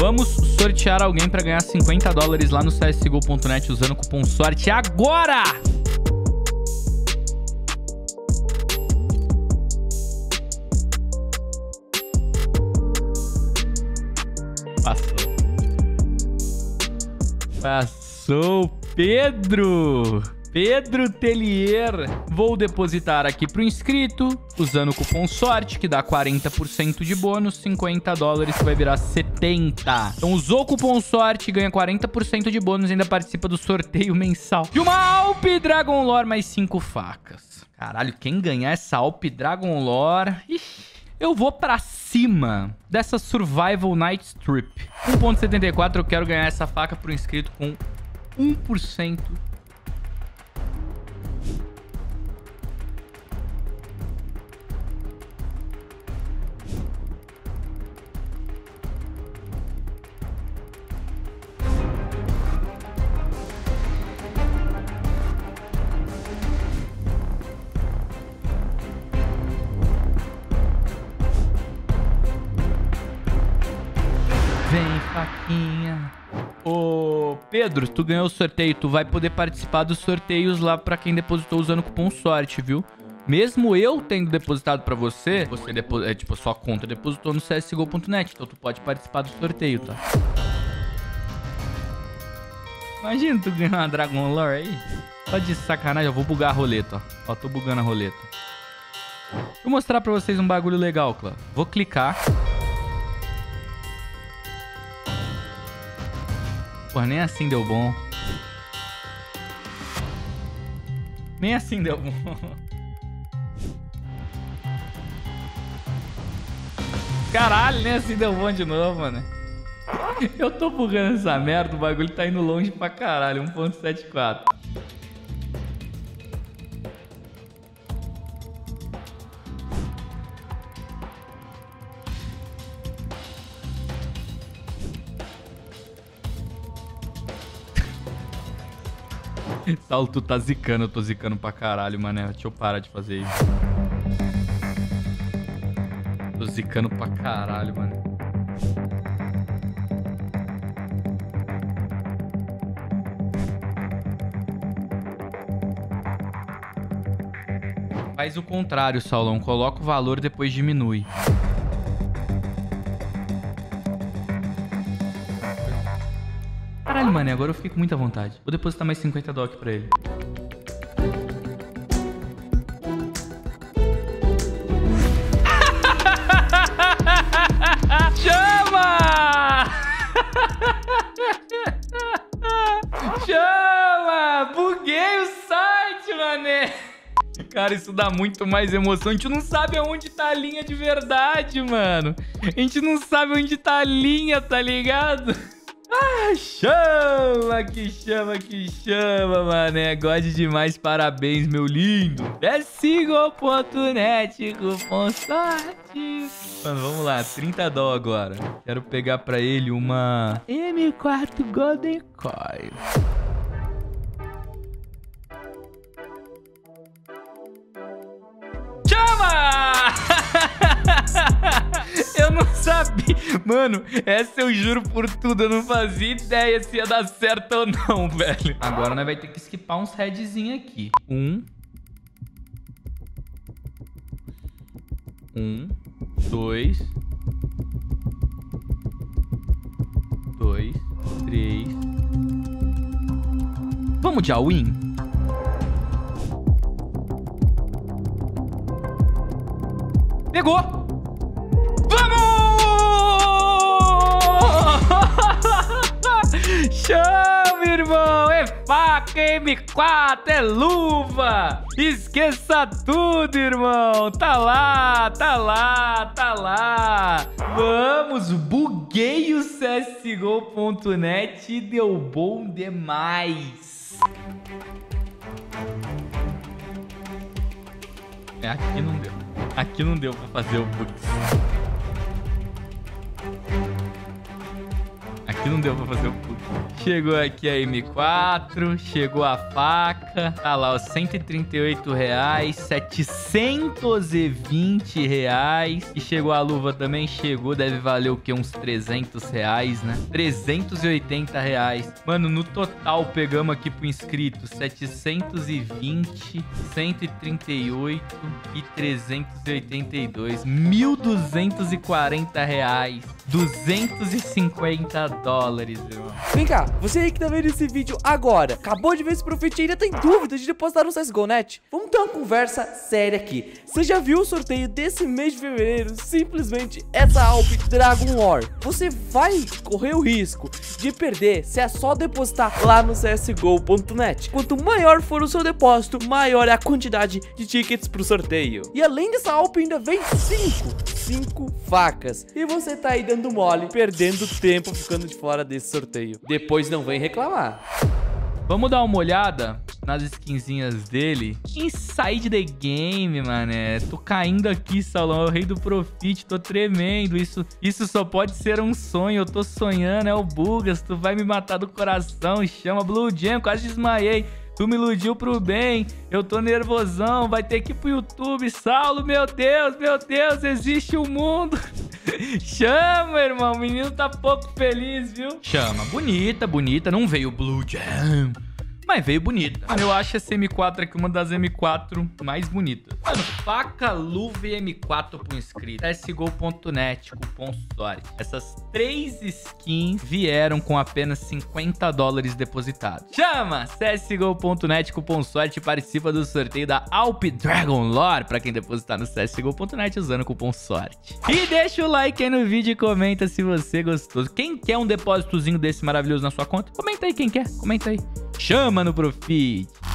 Vamos sortear alguém pra ganhar 50 dólares lá no csgo.net usando o cupom SORTE agora! Passou. Passou, Pedro! Pedro Telier. Vou depositar aqui pro inscrito, usando o cupom SORTE, que dá 40% de bônus, 50 dólares, que vai virar 70. Então usou o cupom SORTE, ganha 40% de bônus e ainda participa do sorteio mensal de uma Alp Dragon Lore mais 5 facas. Caralho, quem ganhar essa Alp Dragon Lore... Ixi. Eu vou pra cima dessa Survival Night Strip. 1.74, eu quero ganhar essa faca pro inscrito com 1% Faquinha. Ô, Pedro, tu ganhou o sorteio. Tu vai poder participar dos sorteios lá pra quem depositou usando o cupom SORTE, viu? Mesmo eu tendo depositado pra você, você depo é tipo, sua conta depositou no csgo.net. Então tu pode participar do sorteio, tá? Imagina tu ganhar uma Dragon Lore aí. Só de sacanagem, eu vou bugar a roleta, ó. Ó, tô bugando a roleta. Vou mostrar pra vocês um bagulho legal, Clã. Vou clicar. Porra, nem assim deu bom. Nem assim deu bom. Caralho, nem assim deu bom de novo, mano. Eu tô bugando essa merda, o bagulho tá indo longe pra caralho. 1.74. Saulo, tu tá zicando, eu tô zicando pra caralho, mané. Deixa eu parar de fazer isso. Tô zicando pra caralho, mano. Faz o contrário, Saulão. Coloca o valor e depois diminui. Caralho, mano, agora eu fiquei com muita vontade. Vou depositar mais 50 doc pra ele. Chama! Chama! Buguei o site, mané! Cara, isso dá muito mais emoção. A gente não sabe aonde tá a linha de verdade, mano. A gente não sabe onde tá a linha, tá ligado? Ah, chama que chama que chama, mané. Gode demais, parabéns, meu lindo. Descigo.net, cupom sorte. Mano, vamos lá, 30 dó agora. Quero pegar pra ele uma M4 Golden Coil. Mano, essa eu juro por tudo. Eu não fazia ideia se ia dar certo ou não, velho. Agora nós vai ter que esquipar uns headzinhos aqui. Um. Um. Dois. Dois. Três. Vamos de all-in? Pegou! Chama, irmão! É faca, M4, é luva! Esqueça tudo, irmão! Tá lá, tá lá, tá lá! Vamos! Buguei o CSGO.net e deu bom demais! É, aqui não deu. Aqui não deu pra fazer o Putz. Não deu pra fazer o pulo. Chegou aqui a M4, chegou a faca, tá lá, ó, 138 reais, 720 reais. E chegou a luva também, chegou, deve valer o que? Uns 300 reais, né? 380 reais. Mano, no total pegamos aqui pro inscrito 720, 138 e 382. 1.240 reais. 250 dólares, irmão. Vem cá, você aí que tá vendo esse vídeo agora, acabou de ver esse profite e ainda tem dúvida de depositar no CSGO.net? Vamos ter uma conversa séria aqui. Você já viu o sorteio desse mês de fevereiro? Simplesmente essa Alp Dragon War. Você vai correr o risco de perder se é só depositar lá no CSGO.net. Quanto maior for o seu depósito, maior é a quantidade de tickets pro sorteio. E além dessa Alp ainda vem 5 cinco facas. E você tá aí dando mole, perdendo tempo ficando de fora desse sorteio. Depois não vem reclamar. Vamos dar uma olhada nas skinzinhas dele. Inside the game, mané. Tô caindo aqui, Saulão. É o rei do profit. Tô tremendo. Isso, isso só pode ser um sonho. Eu tô sonhando. É o Bugas. Tu vai me matar do coração. Chama Blue Jam. Quase desmaiei. Tu me iludiu pro bem, eu tô nervosão, vai ter que ir pro YouTube. Saulo, meu Deus, meu Deus, existe um mundo. Chama, irmão, o menino tá pouco feliz, viu? Chama, bonita, bonita, não veio Blue Jam mas veio bonita. Eu acho essa M4 aqui uma das M4 mais bonitas. Mano, faca, luva e M4 pro inscrito. CSGO.net, cupom sorte. Essas três skins vieram com apenas 50 dólares depositados. Chama! CSGO.net, cupom sorte participa do sorteio da Alp Dragon Lore pra quem depositar no CSGO.net usando o cupom sorte. E deixa o like aí no vídeo e comenta se você gostou. Quem quer um depósitozinho desse maravilhoso na sua conta? Comenta aí quem quer, comenta aí. Chama no Profit.